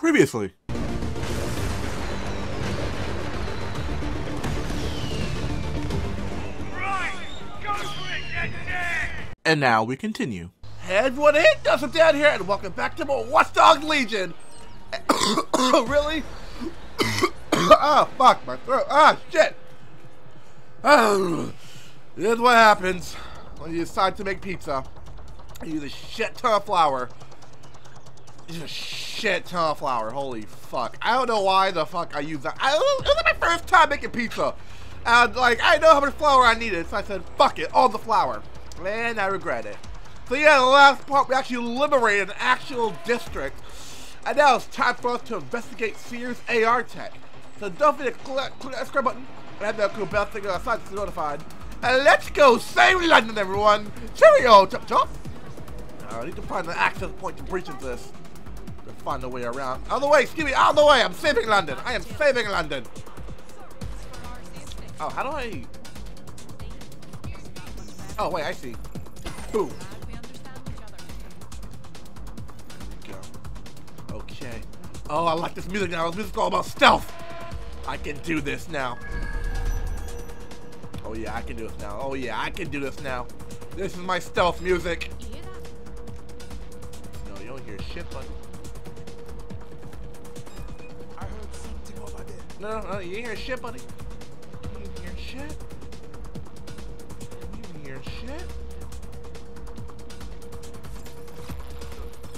Previously. And now we continue. Hey everyone, hey, Dustin down here, and welcome back to more Watchdog Legion. really? oh, fuck, my throat. Ah, shit. Oh, this is what happens when you decide to make pizza. You use a shit ton of flour. Use a shit ton of flour. Holy fuck. I don't know why the fuck I used that. I, it was my first time making pizza. And, like, I know how much flour I needed, so I said, fuck it, all the flour. And I regret it. So yeah, the last part, we actually liberated an actual district. And now it's time for us to investigate SIRS AR Tech. So don't forget to click, click that subscribe button and have that cool bell thing on the side to be notified. And let's go save London, everyone! Cheerio, chop chop! I need to find an access point to breach into this. Find a way around. Out of the way, excuse me, out of the way! I'm saving London! I am saving London! Oh, how do I... Oh, wait, I see. Boom. Okay. Oh, I like this music now. This music's all about stealth. I can do this now. Oh, yeah, I can do this now. Oh, yeah, I can do this now. This is my stealth music. No, you don't hear shit, buddy. No, no, no, you ain't hear shit, buddy. You ain't hear shit. You ain't hear shit.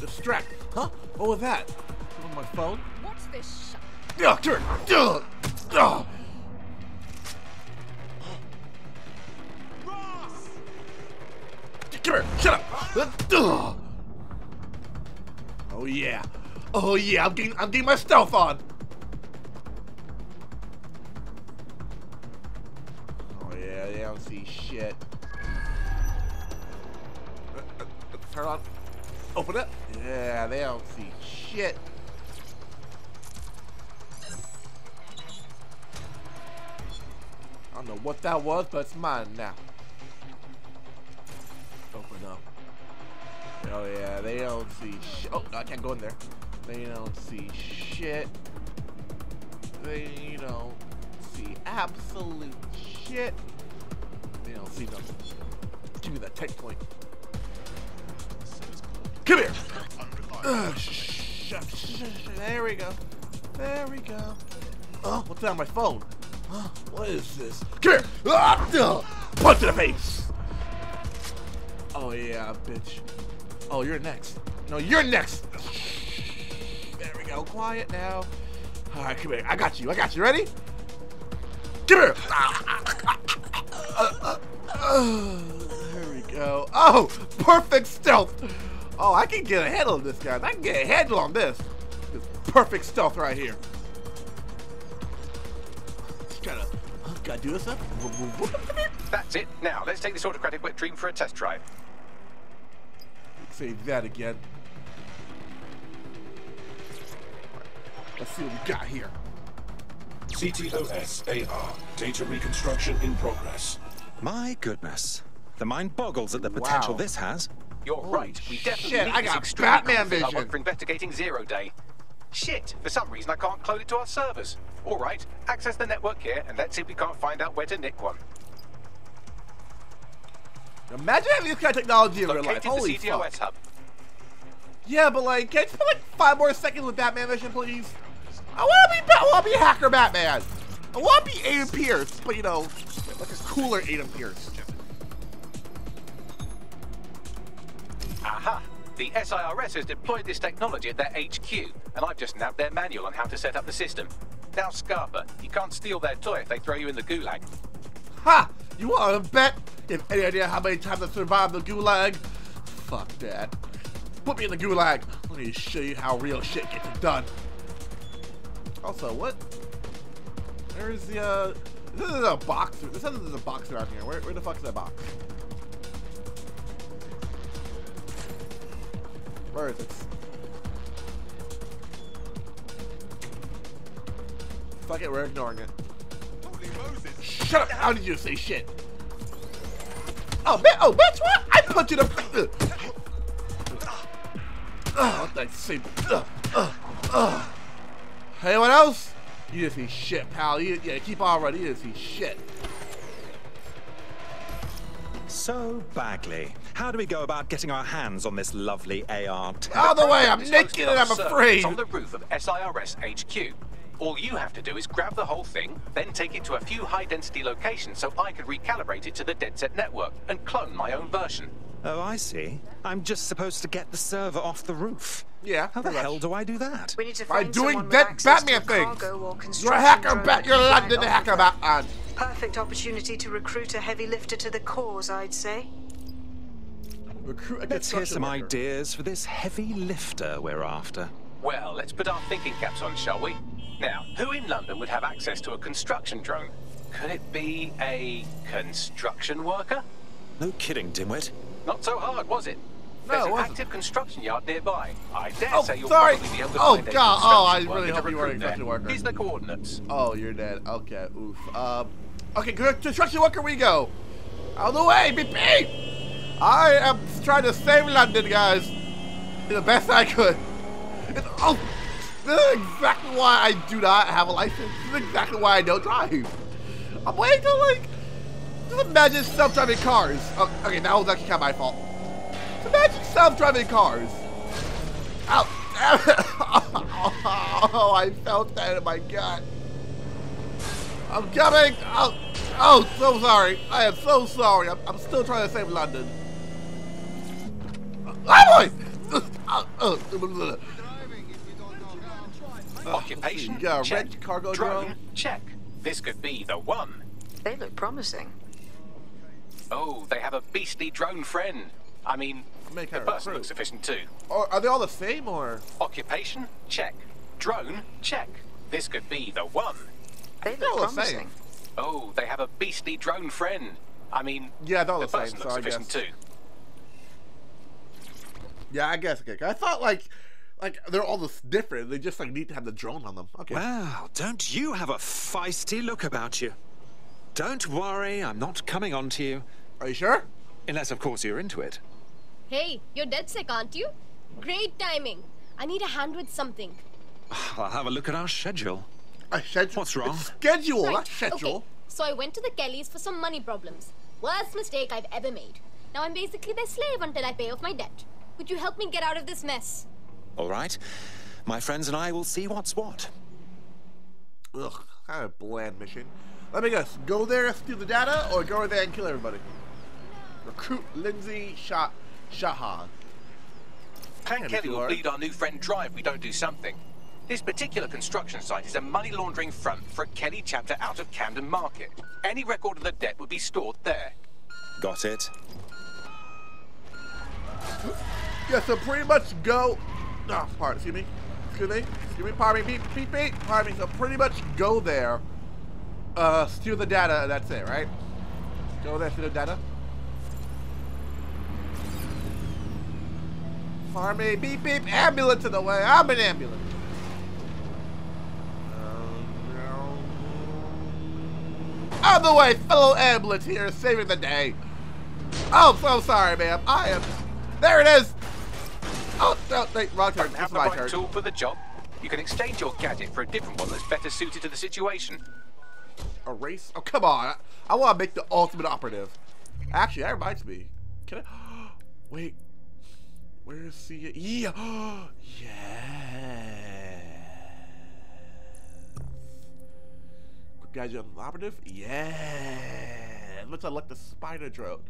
Distract. Huh? What was that? On my phone? What's this sh- Doctor! Ugh! Ugh! Ross! Come here! Shut up! Ugh! Oh yeah! Oh yeah! I'm getting I'm getting my stealth on. See shit. Uh, uh, uh, Turn on. Open up. Yeah, they don't see shit. I don't know what that was, but it's mine now. Open up. Oh yeah, they don't see shit. Oh, no, I can't go in there. They don't see shit. They don't see absolute shit. They don't see nothing. Give me that tech point. Come here. There we go. There we go. Oh, what's that on my phone? What is this? Come here. Ah. Punch in the face. Oh yeah, bitch. Oh, you're next. No, you're next. There we go. Quiet now. All right, come here. I got you. I got you. Ready? Come here. There we go. Oh, perfect stealth. Oh, I can get a handle on this, guys. I can get a handle on this. This perfect stealth right here. Just gotta, gotta do this up. That's it. Now, let's take this autocratic wet dream for a test drive. Save that again. Let's see what we got here. CTOS AR. Data reconstruction in progress. My goodness. The mind boggles at the potential Wow. this has. You're Holy right. We definitely shit, need I this got extremely Batman vision. for investigating Zero Day. Shit, for some reason I can't clone it to our servers. All right, access the network here, and let's see if we can't find out where to nick one. Imagine having this kind of technology in real life. Located the Holy CTOS fuck. hub. Yeah, but like, can I spend like five more seconds with Batman vision, please? I want to be, Bat- I want to be Hacker Batman. I want to be Aiden Pearce, but you know, like a cooler Aiden Pearce. Aha! The SIRS has deployed this technology at their HQ, and I've just nabbed their manual on how to set up the system. Now, Scarpa, you can't steal their toy if they throw you in the gulag. Ha! You want to bet? You have any idea how many times I survived the gulag? Fuck that. Put me in the gulag. Let me show you how real shit gets done. Also, what? Where's the, uh... This is a box. This there's a box around here. Where, where the fuck is that box? Where is it? Fuck it, we're ignoring it. Holy Moses! Shut up! How did you say shit? Oh, man! Oh, bitch! What? I punch you the. Oh, I say? Uh, uh, uh. You didn't see shit, pal. You, yeah, keep on running. You didn't see shit. So, Bagley, how do we go about getting our hands on this lovely AR? Out of the way, I'm It's naked and I'm servers afraid. on the roof of SIRS HQ. All you have to do is grab the whole thing, then take it to a few high-density locations so I can recalibrate it to the DedSec network and clone my own version. Oh, I see. I'm just supposed to get the server off the roof. Yeah, How the much. hell do I do that? We need to By doing that Batman thing. You're a hacker, drone bat. You're can fly London hacker, Batman. Perfect opportunity to recruit a heavy lifter to the cause, I'd say. Recruit Let's hear some worker. ideas for this heavy lifter we're after. Well, let's put our thinking caps on, shall we? Now, who in London would have access to a construction drone? Could it be a construction worker? No kidding, dimwit. Not so hard, was it? No, There's it an active construction yard nearby. I dare Oh, say you'll sorry. probably be able to Oh, find God. Oh, I really hope to you weren't a construction worker. Here's the coordinates. Oh, you're dead. Okay, oof. Um, okay. Construction worker we go. Out of the way, BP! I am trying to save London, guys. The best I could. It's, oh, this is exactly why I do not have a license. This is exactly why I don't drive. I'm waiting to, like, just imagine self-driving cars. Oh, okay, that was actually kind of my fault. Just imagine self-driving cars. Ow. oh, I felt that in my gut. I'm coming! Oh, oh, so sorry. I am so sorry. I'm, I'm still trying to save London. Oh, boy! Oh, oh. Occupation? You got a check. red cargo drone? drone? Check. This could be the one. They look promising. Oh, they have a beastly drone friend. I mean, Make the her person recruit. looks efficient too. Or are they all the same, or? Occupation? Check. Drone? Check. This could be the one. They look all the promising. same. Oh, they have a beastly drone friend. I mean, Yeah, they're all the the same, person so looks I efficient guess. too. Yeah, I guess. Okay, I thought like, like they're all this different. They just like need to have the drone on them. Okay. Wow, don't you have a feisty look about you? Don't worry, I'm not coming on to you. Are you sure? Unless, of course, you're into it. Hey, you're DedSec, aren't you? Great timing. I need a hand with something. I'll have a look at our schedule. A schedule. What's wrong? It's schedule, Right, not schedule. Okay, so I went to the Kellys for some money problems. Worst mistake I've ever made. Now I'm basically their slave until I pay off my debt. Could you help me get out of this mess? All right. My friends and I will see what's what. Ugh, kind of bland mission. Let me guess. Go there and steal the data, or go there and kill everybody. Recruit Lindsay Shah Shahan. Clan Kelly will hard. bleed our new friend dry if we don't do something. This particular construction site is a money laundering front for a Kelly chapter out of Camden Market. Any record of the debt would be stored there. Got it? Yeah, so pretty much go. Oh, pardon, excuse me. Excuse me. Excuse me. Pardon me. Beep, beep, beep. Pardon me. So pretty much go there, uh, steal the data, and that's it, right? Go there, steal the data. Me. Beep, beep. Ambulance in the way. I'm an ambulance. Out of the way, fellow ambulance here, saving the day. Oh, so sorry, ma'am. I am. There it is. Oh, no, wait, wrong turn. Have the my right turn. tool for the job. You can exchange your gadget for a different one that's better suited to the situation. Erase? Oh, come on. I, I want to make the ultimate operative. Actually, that reminds me. Can I? Wait. Where is he? Yeah. yeah. Quick on the operative? Yeah. Let's select the spider drone.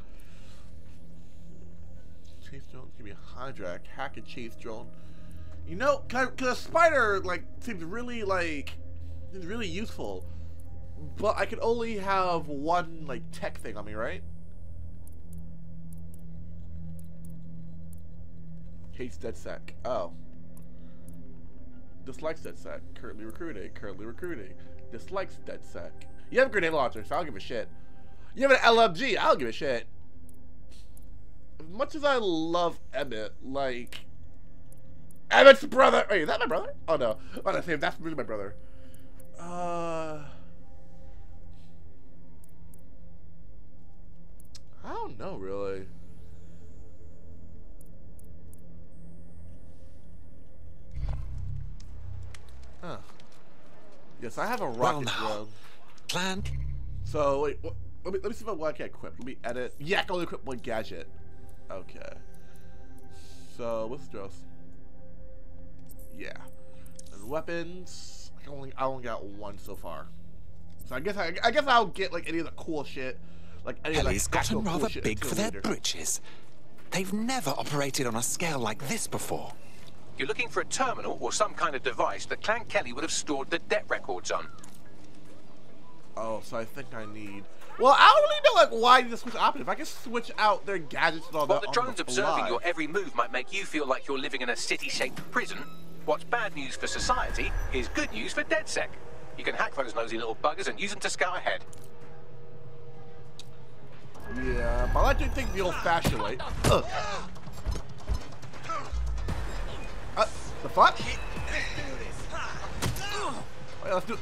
Chase drone, give me a hijack, hack a chase drone. You know, because a spider like seems really like really useful, but I can only have one like tech thing on me, right? Hates dead DedSec. Oh. Dislikes dead DedSec. Currently recruiting. Currently recruiting. Dislikes dead DedSec. You have a grenade launcher, so I don't give a shit. You have an LMG, I don't give a shit. As much as I love Emmett, like Emmett's brother. Wait, is that my brother? Oh no. I say? That's really my brother. Uh. I don't know really. Huh. Yes, I have a Well rocket now, drone. So wait, let me let me see if I what I can equip. Let me edit. Yeah, I can only equip one gadget. Okay. So what's the dress? Yeah. And weapons. I only I only got one so far. So I guess I, I guess I'll get like any of the cool shit. Like any of Ellie's like, gotten actual cool rather big for their later. britches. They've never operated on a scale like this before. You're looking for a terminal or some kind of device that Clan Kelly would have stored the debt records on. Oh, so I think I need. Well, I don't really know like why I need to switch options. If I can switch out their gadgets and all While that. the on drones the observing your every move might make you feel like you're living in a city-shaped prison, what's bad news for society is good news for DedSec. You can hack those nosy little buggers and use them to scout ahead. Yeah, but I like to think the old-fashioned way. Ugh. The fuck? Wait, let's do.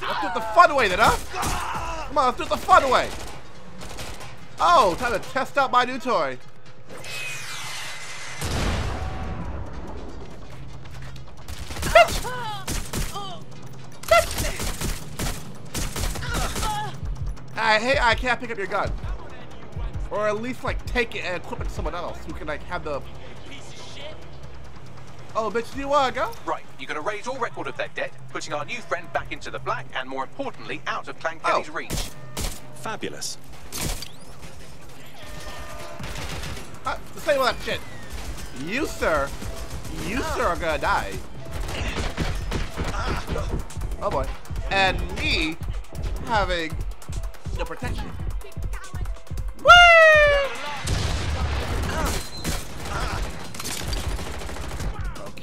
Let's do it the fun way then, huh? Come on, let's do it the fun way. Oh, time to test out my new toy. I hey, I can't pick up your gun. Or at least like take it and equip it to someone else who can like have the. Oh, bitch, you wanna go? Right, you're going to raise all record of their debt, putting our new friend back into the black and, more importantly, out of Clan Kelly's Oh. reach. Fabulous. Uh, say all that shit. You, sir, you, sir, are gonna die. Oh boy. And me having no protection.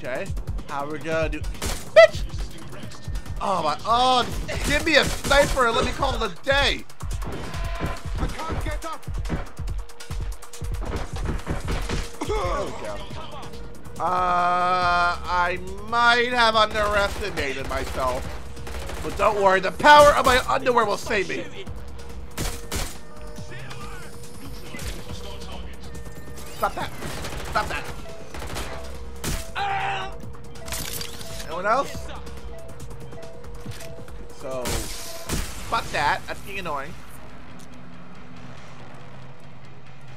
Okay. How we gonna do? Bitch! Oh my! Oh, give me a sniper and let me call it a day. I can't get up. Uh, I might have underestimated myself. But don't worry, the power of my underwear will save me. Annoying.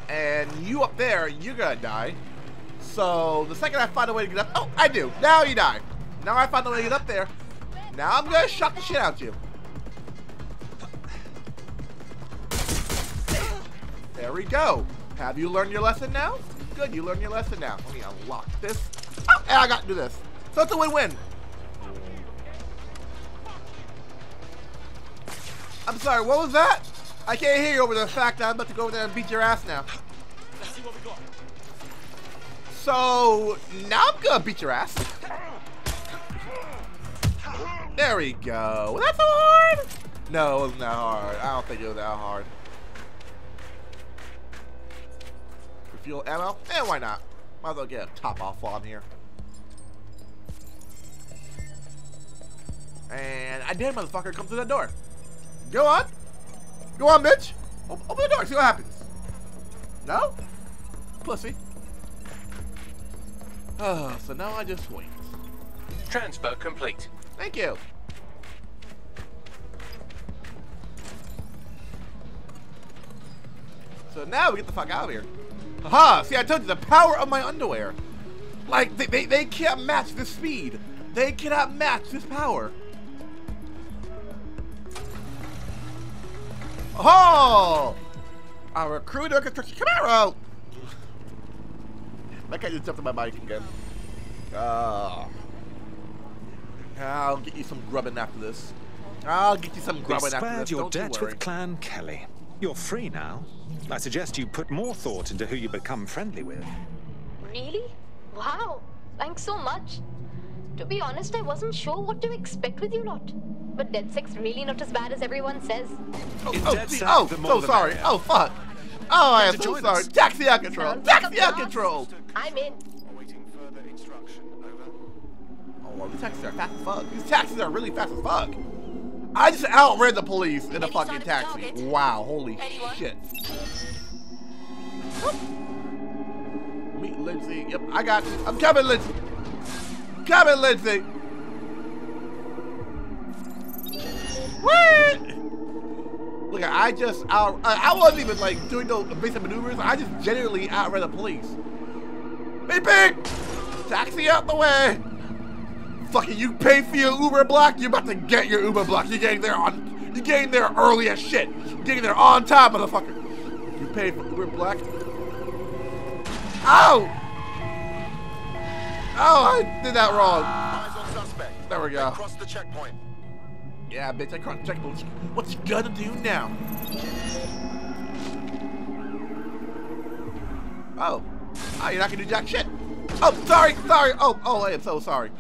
and you up there, you're gonna die. So the second I find a way to get up, oh, I do. Now you die. Now I find a way to get up there. Now I'm gonna shock the shit out you. There we go. Have you learned your lesson now? Good, you learned your lesson now. Let me unlock this. Oh, and I got to do this. So it's a win-win. I'm sorry, what was that? I can't hear you over the fact that I'm about to go over there and beat your ass now. Let's see what we got. So now I'm gonna beat your ass. There we go. Was that so hard? No, it wasn't that hard. I don't think it was that hard. Refuel ammo? Eh, why not? Might as well get a top off while I'm here. And I dare motherfucker come through that door. Go on. Go on, bitch. Open the door. See what happens. No? Pussy. Oh, so now I just wait. Transfer complete. Thank you. So now we get the fuck out of here. Haha, see I told you, the power of my underwear. Like, they, they, they can't match this speed. They cannot match this power. Oh! A recruiter construction Camaro! That guy just jumped on my bike again. Ah. I'll get you some grubbing after this. I'll get you some We've grubbing after squared this. your Don't you debt worry. with Clan Kelly. You're free now. I suggest you put more thought into who you become friendly with. Really? Wow. Thanks so much. To be honest, I wasn't sure what to expect with you lot. But DedSec's really not as bad as everyone says. Oh, oh, dead gee, set, oh, the more oh, so the sorry. merrier. Oh, fuck. Oh, I am so sorry. Taxi out control. Taxi a out control. I'm in. Awaiting further instruction. Over. Oh, well, these taxis are fast as fuck. These taxis are really fast as fuck. I just outran the police in a fucking sign of the taxi. target? Wow, holy Anyone? shit. Meet Lindsay. Yep, I got you. I'm coming, Lindsay. Coming, Lindsay. Look, I just out. I I wasn't even like doing no basic maneuvers. I just genuinely outran the police. Hey, pig! Taxi out the way! Fucking you pay for your Uber block, you're about to get your Uber block. You're getting there on you're getting there early as shit. You're getting there on time, motherfucker. You pay for Uber block. Ow! Oh, I did that wrong. Eyes on suspect. There we go. Cross the checkpoint. Yeah, bitch, I crossed check. What's, what's you gonna do now? Oh. Oh, you're not gonna do jack shit. Oh, sorry, sorry. Oh, oh, I am so sorry.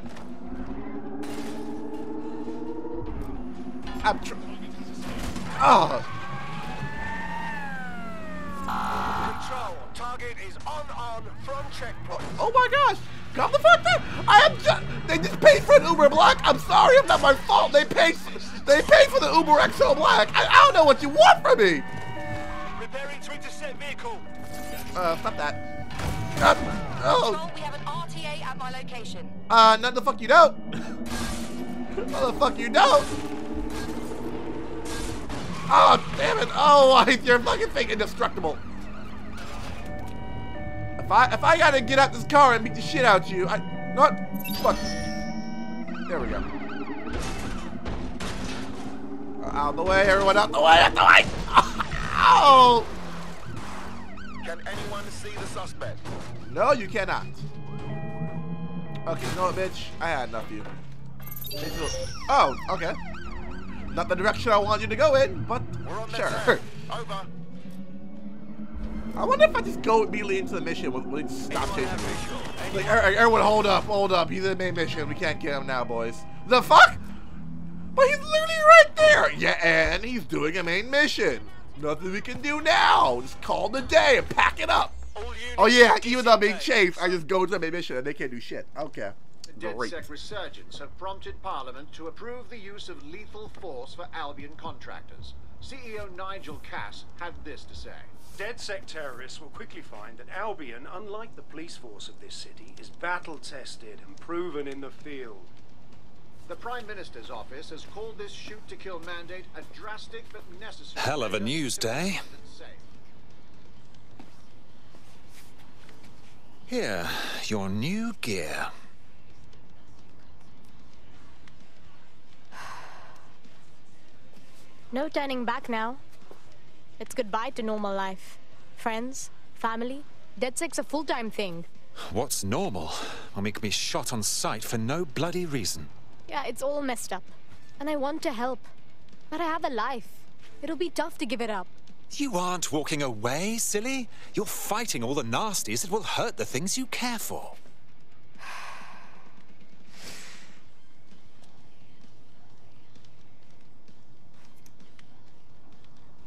I'm tr- Oh. Control. Target is on on from checkpoint. Oh my gosh! Calm the fuck! I am just. They just paid for an Uber Black. I'm sorry, it's not my fault. They paid. They paid for the Uber XO Black. I, I don't know what you want from me. Preparing to intercept vehicle. Uh, stop that. Uh, oh, we have an RTA at my location. uh, no, the fuck you don't. no, the fuck you don't. Oh, damn it! Oh, your fucking thing indestructible? If I if I gotta get out this car and beat the shit out you, I not fuck. There we go. Uh, out the way, everyone! Out the way! Out the way! Oh! Can anyone see the suspect? No, you cannot. Okay, you know what, bitch? I had enough of you. Oh, okay. Not the direction I want you to go in, but sure. Over. I wonder if I just go immediately into the mission, will, will stop chasing me? Like, er- er- everyone, hold up, hold up. He's in the main mission. We can't get him now, boys. The fuck? But he's literally right there. Yeah, and he's doing a main mission. Nothing we can do now. Just call the day and pack it up. Oh yeah, even though I'm being chased, I just go to the main mission and they can't do shit. Okay. DedSec resurgence have prompted Parliament to approve the use of lethal force for Albion contractors. CEO Nigel Cass had this to say. DedSec terrorists will quickly find that Albion, unlike the police force of this city, is battle tested and proven in the field. The Prime Minister's office has called this shoot to kill mandate a drastic but necessary. Hell of a news day. Here, your new gear. No turning back now. It's goodbye to normal life. Friends, family. DedSec a full time thing. What's normal when we can be shot on sight for no bloody reason? Yeah, it's all messed up. And I want to help. But I have a life. It'll be tough to give it up. You aren't walking away, silly. You're fighting all the nasties that will hurt the things you care for.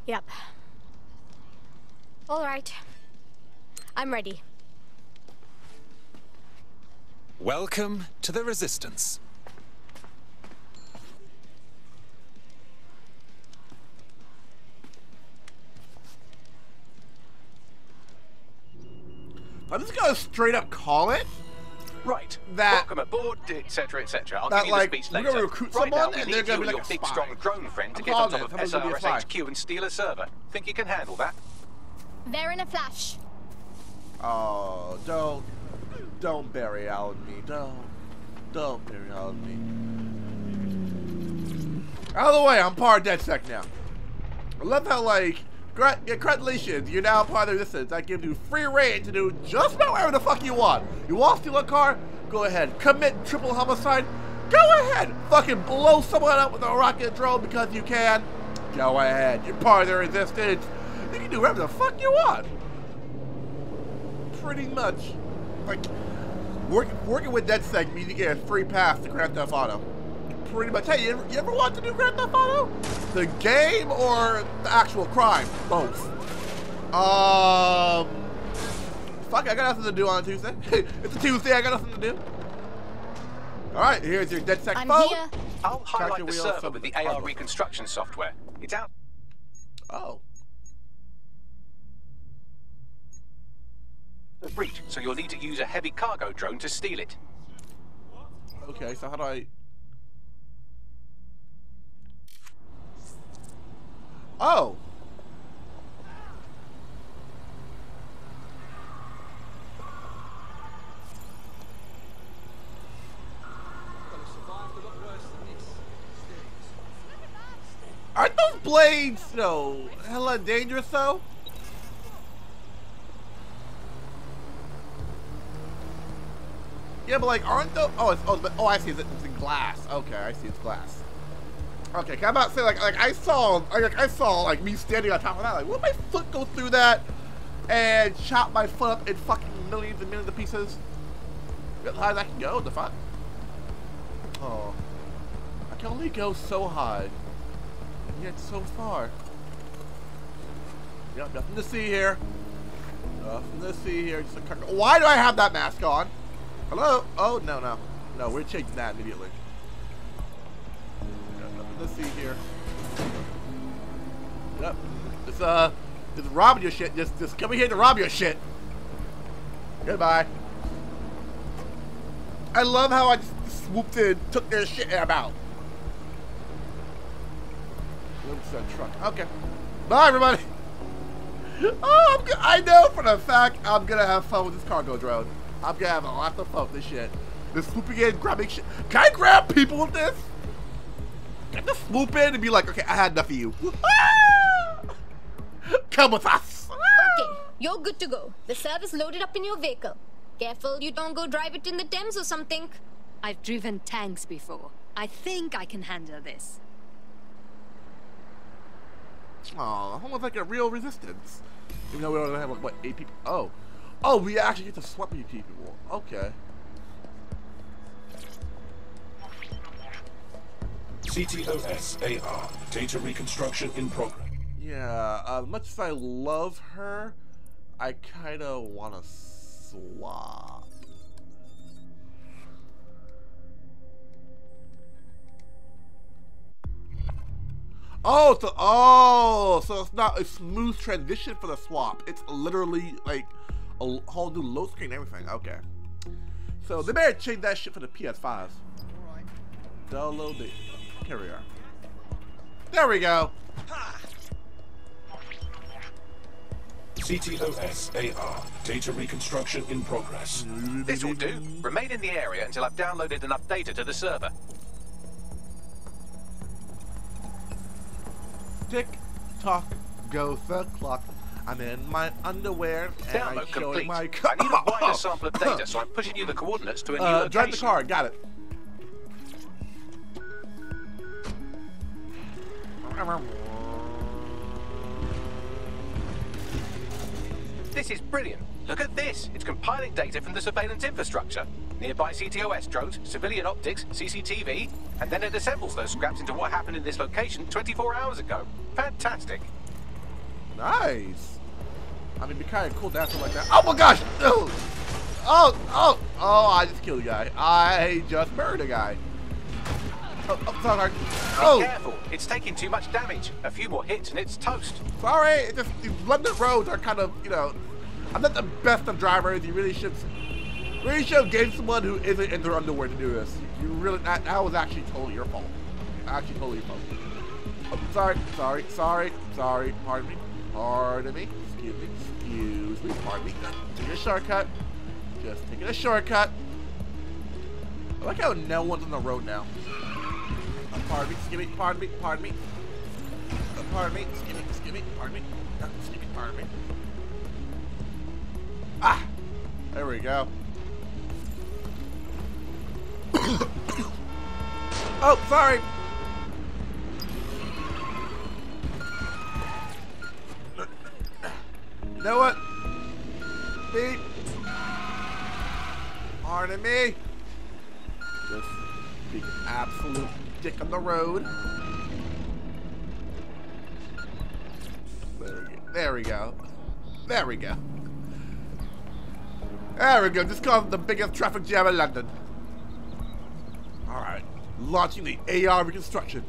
Yep. All right. I'm ready. Welcome to the Resistance. I'm just gonna straight up call it Right. That- Welcome aboard, etc., etc. I'll that, give you the like, speech we're later. gonna recruit right now, someone we and need they're gonna you be like your a big, spy. strong drone friend to I'm get on top it. of I'm gonna be a spy. SIRS HQ and steal a server. Think you can handle that? There in a flash. Oh, don't, don't bury out me. Don't, don't bury out me. Out of the way, I'm part DedSec now. I love how, like, congratulations, you're now part of the resistance. I gives you free reign to do just about whatever the fuck you want. You want to steal a car? Go ahead. Commit triple homicide? Go ahead. Fucking blow someone up with a rocket drone because you can? Go ahead. You're part of the resistance. You can do whatever the fuck you want pretty much like work, working with DedSec means you get a free pass to Grand Theft Auto. Pretty much. Hey, you ever, you ever want to do Grand Theft Auto? The game or the actual crime? Both. Um. Fuck, I got nothing to do on a Tuesday. it's a Tuesday. I got nothing to do. All right, here's your DedSec I'm phone. here. I'll highlight the server with the. AR reconstruction software. It's out. Oh. The breach, so you'll need to use a heavy cargo drone to steal it. Okay, so how do I? Oh. Aren't those blades, know, hella dangerous though? Yeah, but like, aren't those? Oh, it's, oh, but, oh, I see. It's, it's in glass. Okay, I see. It's glass. Okay, can I about say like, like I saw, like I saw like me standing on top of that. Like, will my foot go through that and chop my foot up in fucking millions and millions of pieces? How high that can go? The fuck? Oh, I can only go so high, and yet so far. Yep, nothing to see here. Nothing to see here. Just a Why do I have that mask on? Hello? Oh, no, no. No, we're changing that immediately. Got nothing to see here. Yep. It's, uh, just robbing your shit. Just, just coming here to rob your shit. Goodbye. I love how I just swooped in, took their shit, and I'm out. A truck. Okay. Bye, everybody. Oh, I know for the fact I'm gonna have fun with this cargo drone. I'm gonna have a lot of fun with this shit. This swooping in, grabbing shit. Can I grab people with this? Can I just swoop in and be like, okay, I had enough of you. Come with us. Okay, you're good to go. The service loaded up in your vehicle. Careful you don't go drive it in the Thames or something. I've driven tanks before. I think I can handle this. Aw, almost like a real resistance. Even though we only have, like, what, eight people? Oh. Oh, we actually get to swap EP people. Okay. CTOS AR. Data reconstruction in progress. Yeah, uh, much as I love her, I kind of want to swap. Oh, so oh, so it's not a smooth transition for the swap. It's literally like a whole new load screen everything. Okay. So they better change that shit for the PS5s. Alright. Download the carrier. There we go. CTOS AR. Data reconstruction in progress. This will do. Remain in the area until I've downloaded enough data to the server. Tick tock go the clock. I'm in my underwear and Download I'm showing complete. my I need a wider sample of data, so I'm pushing you the coordinates to a new uh, location. drive the car. Got it. This is brilliant. Look at this. It's compiling data from the surveillance infrastructure. Nearby CTOS drones, civilian optics, CCTV, and then it assembles those scraps into what happened in this location 24 hours ago. Fantastic. Nice. I mean, be kind of cool to have something like that. Oh my gosh! Oh, oh, oh, oh! I just killed a guy. I just murdered a guy. Oh, oh sorry. Oh, Be careful. It's taking too much damage. A few more hits and it's toast. sorry. It just these London roads are kind of, you know, I'm not the best of drivers. You really should, really should have gained someone who isn't in their underwear to do this. You really, that, that was actually totally your fault. Actually, totally your fault. Oh, sorry, sorry, sorry, sorry. Pardon me. Pardon me. Excuse me. Excuse me. Pardon me. Taking a shortcut. Just taking a shortcut. I like how no one's on the road now. Uh, pardon me. Excuse me. Pardon me. Pardon me. Uh, pardon me. Excuse me. Excuse me. Pardon me. Uh, excuse me. Pardon me. Ah! There we go. oh, sorry. You know what? Beep. Pardon me. Just being absolute dick on the road. There we go. There we go. There we go. There we go. Just caused the biggest traffic jam in London. Alright. Launching the AR reconstruction.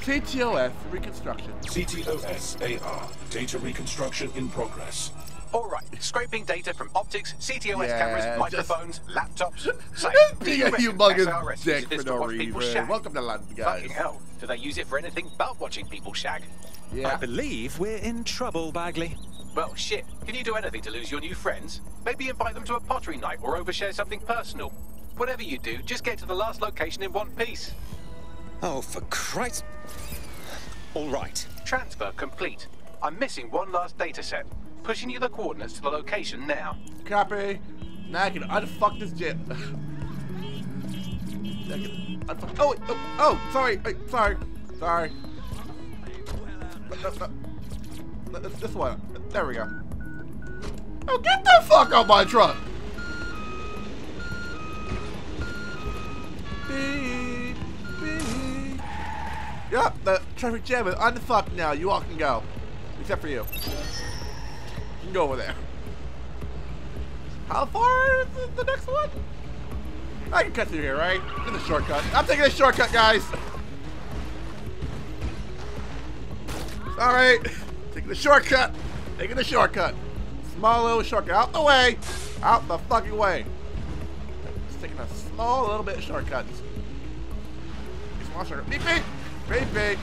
CTOS reconstruction. CTOS AR. Data reconstruction in progress. All right, scraping data from optics, CTOS Yeah, cameras, just- microphones, laptops. Say, do Being you a reckon humongous SIRS uses dick this for to no watch people reason. Welcome to London, guys. Fucking hell. Do they use it for anything but watching people shag? Yeah. I believe we're in trouble, Bagley. Well, shit. Can you do anything to lose your new friends? Maybe invite them to a pottery night or overshare something personal. Whatever you do, just get to the last location in one piece. Oh, for Christ. All right. Transfer complete. I'm missing one last data set. Pushing you the coordinates to the location now. Copy. Now I can unfuck this jet. Unfuck- Oh, oh, oh, sorry, wait, sorry, sorry. No, no. This, this one. There we go. Oh, get the fuck out my truck! Beep, beep. Yep, the traffic jam is unfucked now. You all can go. Except for you. You can go over there. How far is the- the next one? Oh, I can cut through here, right? This is a shortcut. I'm taking a shortcut, guys. All right, taking the shortcut. Taking the shortcut. Small little shortcut. Out the way. Out the fucking way. Just taking a small little bit of shortcuts. Small shortcut. Beep beep. Beep beep.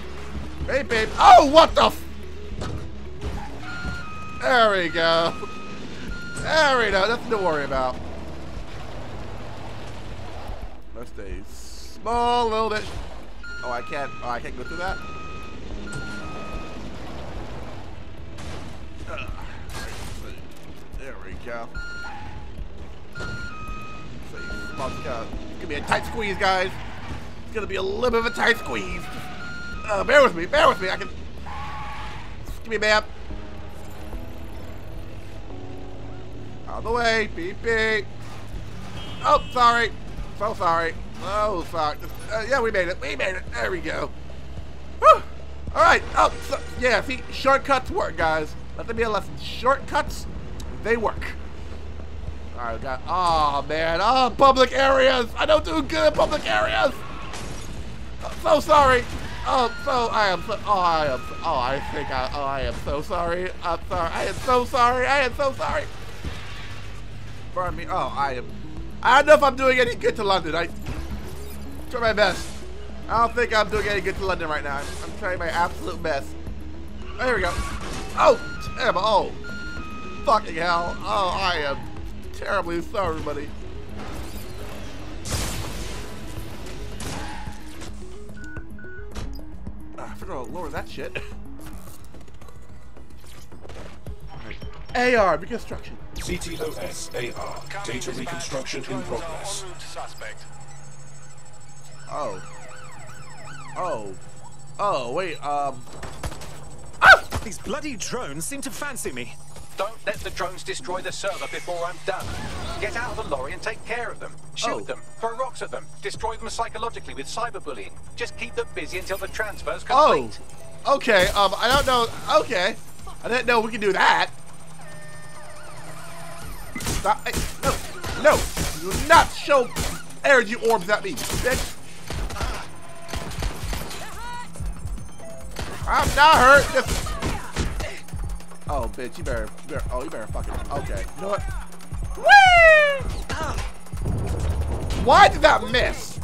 Beep beep. Oh, what the? There we go. There we go. Nothing to worry about. Let's stay small little bit. Oh, I can't. Oh, I can't go through that. There we go. It's gonna be a tight squeeze, guys. It's gonna be a little bit of a tight squeeze. Uh, bear with me. Bear with me. I can. Give me a map. Of the way. Beep beep. Oh, sorry. So sorry. Oh, fuck. Uh, yeah, we made it. We made it. There we go. Whew. All right. Oh, so, yeah. See, shortcuts work, guys. Let there be a lesson. Shortcuts, they work. All right, got. Oh man. Oh, public areas. I don't do good in public areas. So sorry. Oh, so I am. So, oh, I am. Oh, I think I. Oh, I am so sorry. I'm sorry. I am so sorry. I am so sorry. Pardon me. Oh, I am. I don't know if I'm doing any good to London. I try my best. I don't think I'm doing any good to London right now. I'm, trying my absolute best. Oh, here we go. Oh, damn. Oh, fucking hell. Oh, I am terribly sorry, buddy. Ah, I forgot to lower that shit. AR, reconstruction. CTOS AR. Data reconstruction in progress. Oh. Oh. Oh, wait, um. These bloody drones seem to fancy me. Don't let the drones destroy the server before I'm done. Get out of the lorry and take care of them. Shoot Oh. them, throw rocks at them, destroy them psychologically with cyberbullying. Just keep them busy until the transfer's complete. Oh. complete. Okay, um, I don't know. Okay. I didn't know we could do that. Stop. Hey, no. No. Do not show energy orbs at me, bitch. I'm not hurt. Just. Oh, bitch, you better, you better. Oh, you better fucking. Okay. You know what? Whee! Why did that miss?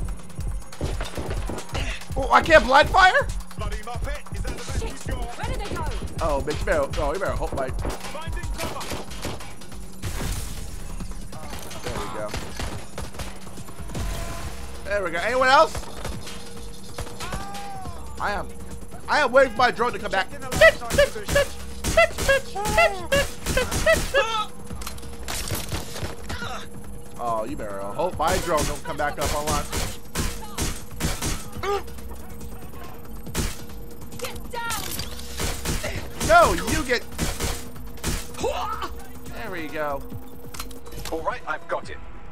Oh, I can't blind fire? Where did they go? Oh, bitch, you better, oh, you better hope my... go. There we go. Anyone else? I am. I am waiting for my drone to come back. Oh, you better hope my drone don't come back up online. Get down. No, you get. There we go. All right, I've got it.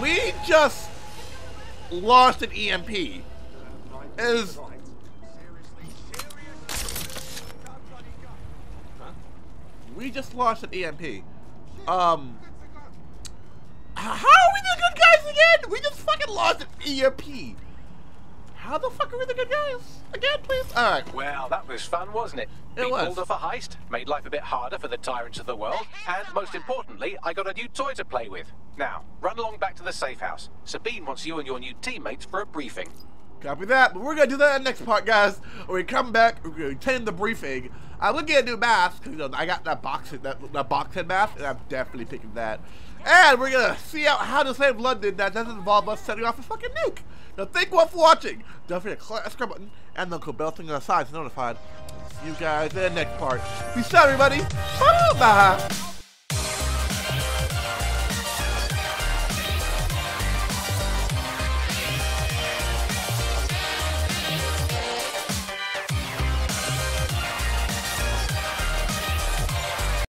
we just lost an EMP. Is we just launched an EMP. Um, how are we the good guys again? We just fucking lost an EMP. How the fuck are we the good guys? Again, please? Alright. Well, that was fun, wasn't it? It Beat was. Mulder for heist, made life a bit harder for the tyrants of the world, and most importantly, I got a new toy to play with. Now, run along back to the safe house. Sabine wants you and your new teammates for a briefing. Copy that. But we're gonna do that in the next part, guys. When we come back, we're gonna attend the briefing. Uh, I'm gonna get a new mask. 'cause, You know, I got that box that, that box head mask, and I'm definitely picking that. And we're gonna see out how to save London that doesn't involve us setting off a fucking nuke. Now, thank you all for watching. Don't forget to click that subscribe button and the bell thing on the side to be notified. See you guys in the next part. Peace out, everybody. Bye bye.